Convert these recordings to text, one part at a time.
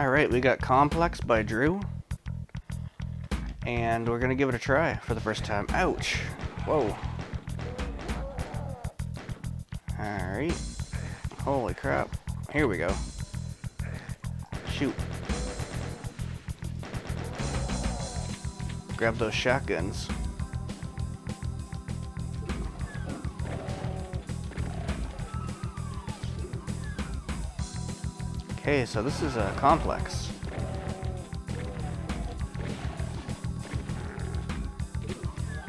Alright, we got Complex by Drew. And we're gonna give it a try for the first time. Ouch! Whoa. Alright. Holy crap. Here we go. Shoot. Grab those shotguns. Okay, so this is a complex.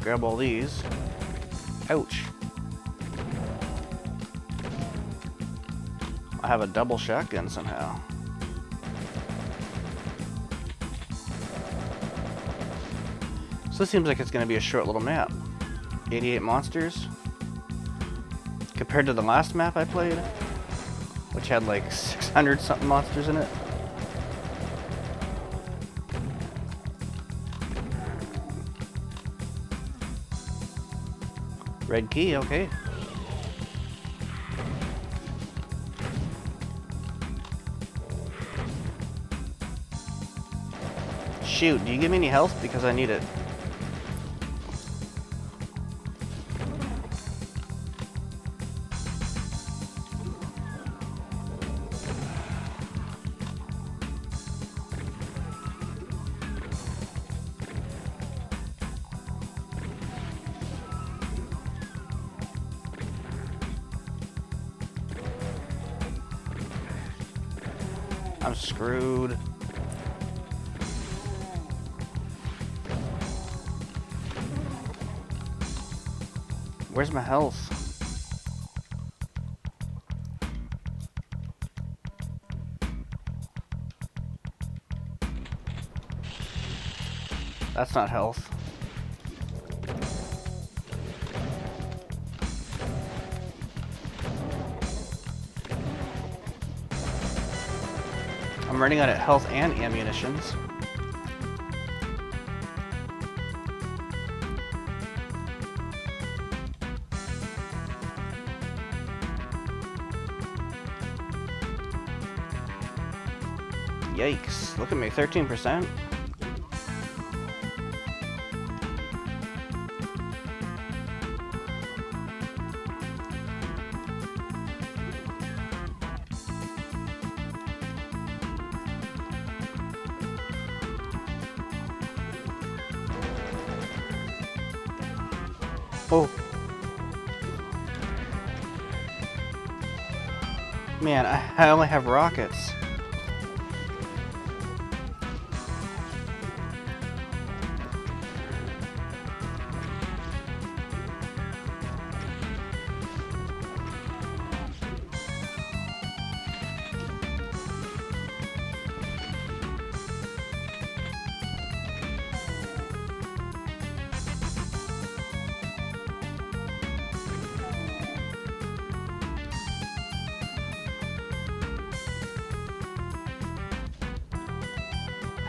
Grab all these. Ouch. I have a double shotgun somehow. So this seems like it's going to be a short little map. 88 monsters. Compared to the last map I played, which had like 600 something monsters in it. Red key, okay. Shoot, do you give me any health? Because I need it. I'm screwed. Where's my health? That's not health. Running out of health and ammunitions. Yikes, look at me, 13%? Oh. Man, I, I only have rockets.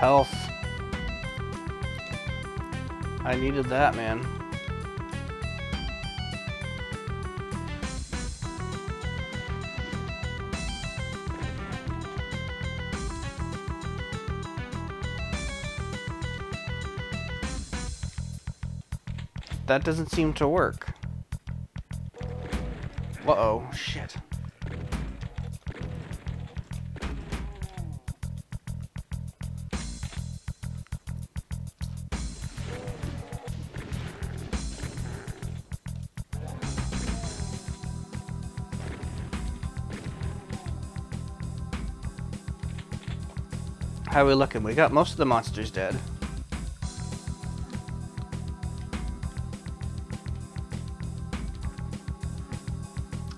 Health. I needed that, man. That doesn't seem to work. Uh-oh, shit. How are we looking? We got most of the monsters dead.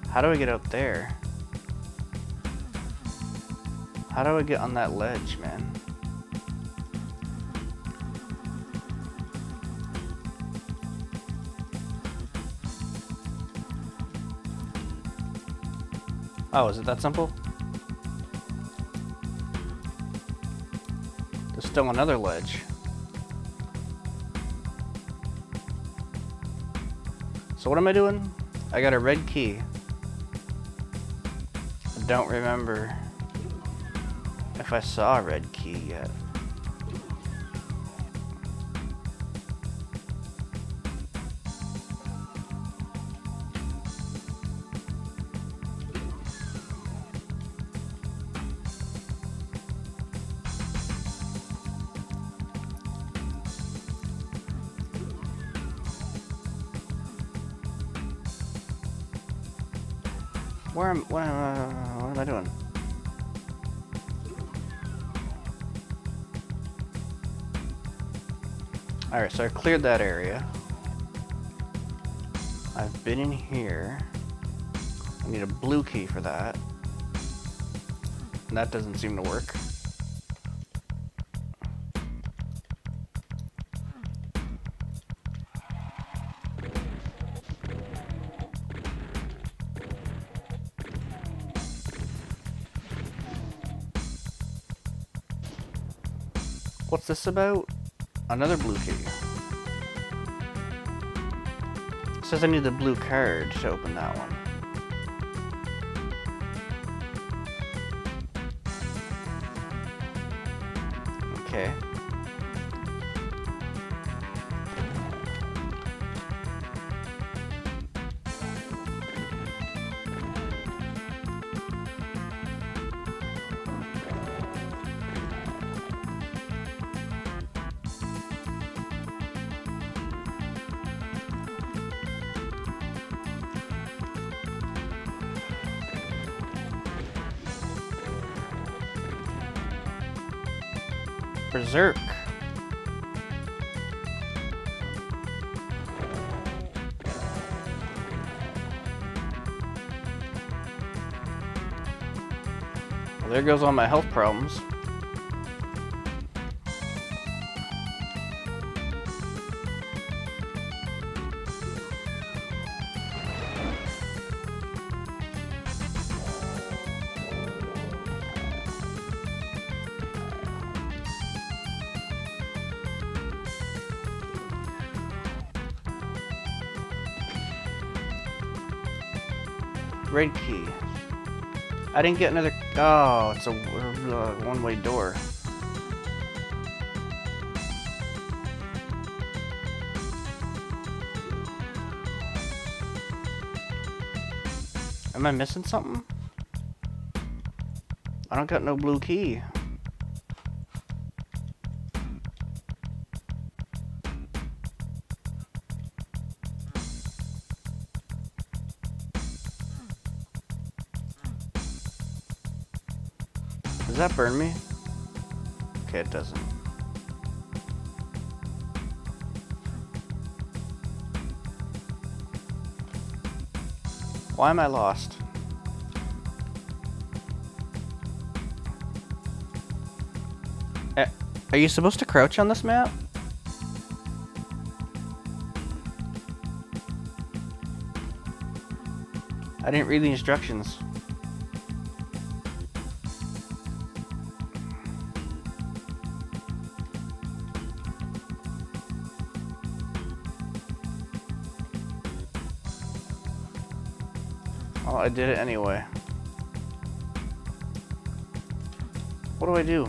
How do I get out there? How do I get on that ledge, man? Oh, is it that simple? Still another ledge. So what am I doing? I got a red key. I don't remember if I saw a red key yet. Where am, what, uh, what am I doing? Alright, so I cleared that area. I've been in here. I need a blue key for that. And that doesn't seem to work. What's this about? Another blue key. It says I need the blue card to open that one. Okay. Berserk. Well, there goes all my health problems. Red key. I didn't get another... Oh, it's a uh, one-way door. Am I missing something? I don't got no blue key. That burn me? Okay, it doesn't. Why am I lost? Are you supposed to crouch on this map? I didn't read the instructions. I did it anyway. What do I do?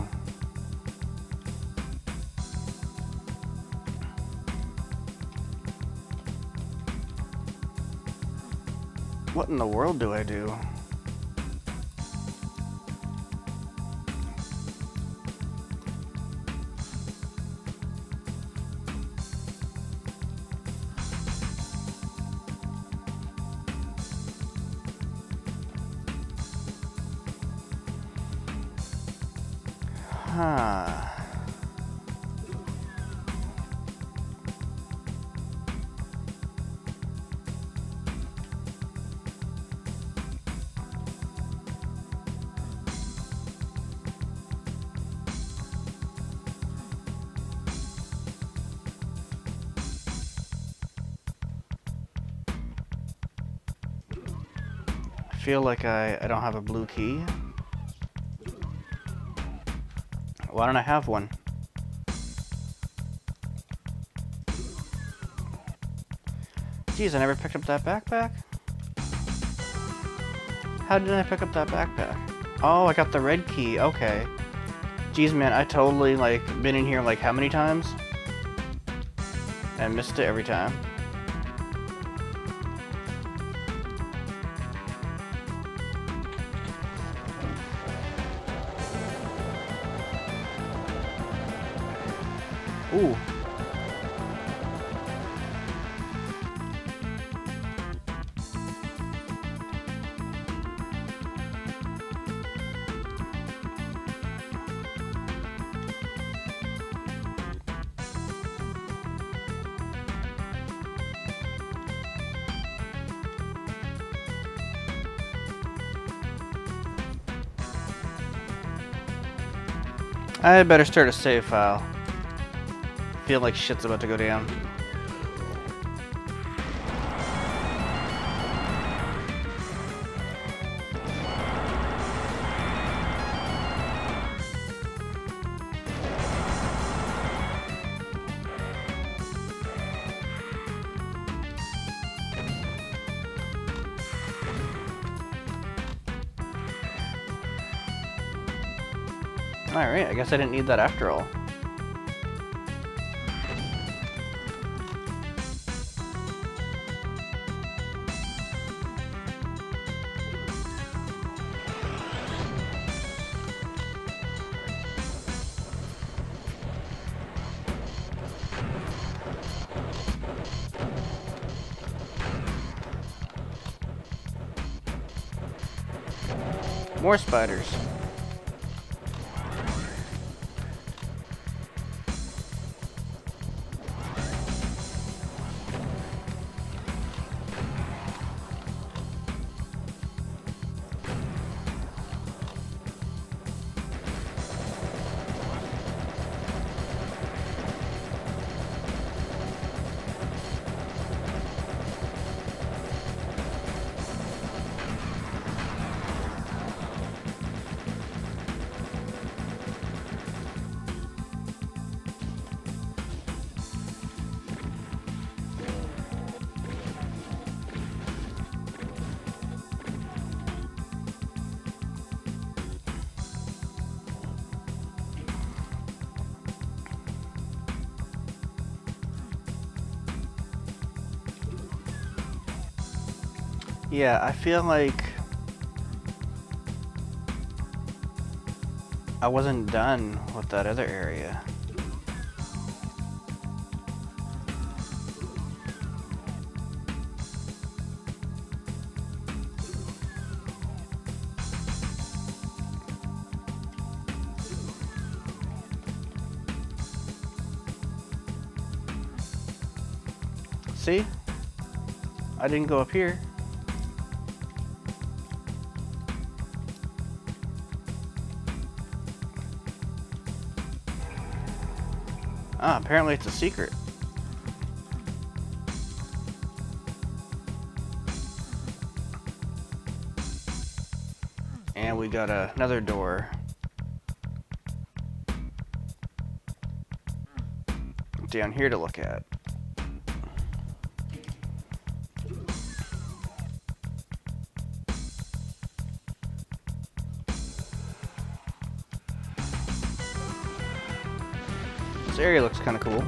What in the world do I do? I feel like I, I don't have a blue key. Why don't I have one? Geez, I never picked up that backpack. How did I pick up that backpack? Oh, I got the red key. Okay. Geez, man, I totally, like, been in here, like, how many times? And missed it every time. Ooh. I better start a save file. Feel like shit's about to go down. Alright, I guess I didn't need that after all. More spiders. Yeah, I feel like I wasn't done with that other area. See? I didn't go up here. Apparently it's a secret. And we got uh, another door. Down here to look at. Area looks kind of cool.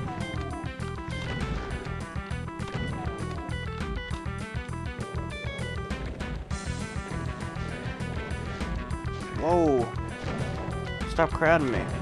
Whoa. Stop crowding me.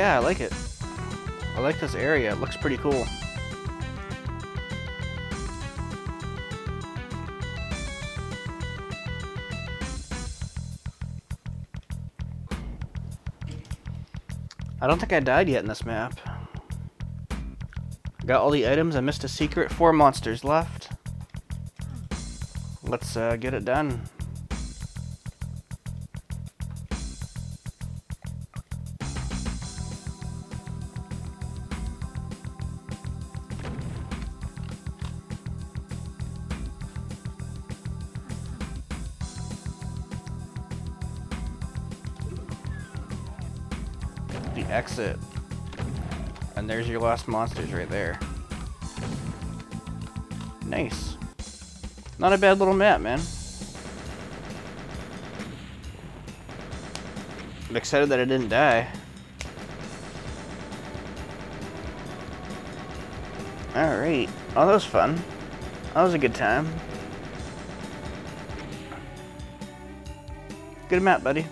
Yeah, I like it. I like this area. It looks pretty cool. I don't think I died yet in this map. Got all the items. I missed a secret. Four monsters left. Let's uh, get it done. Exit. And there's your last monsters right there. Nice. Not a bad little map, man. I'm excited that I didn't die. Alright. Oh, that was fun. That was a good time. Good map, buddy.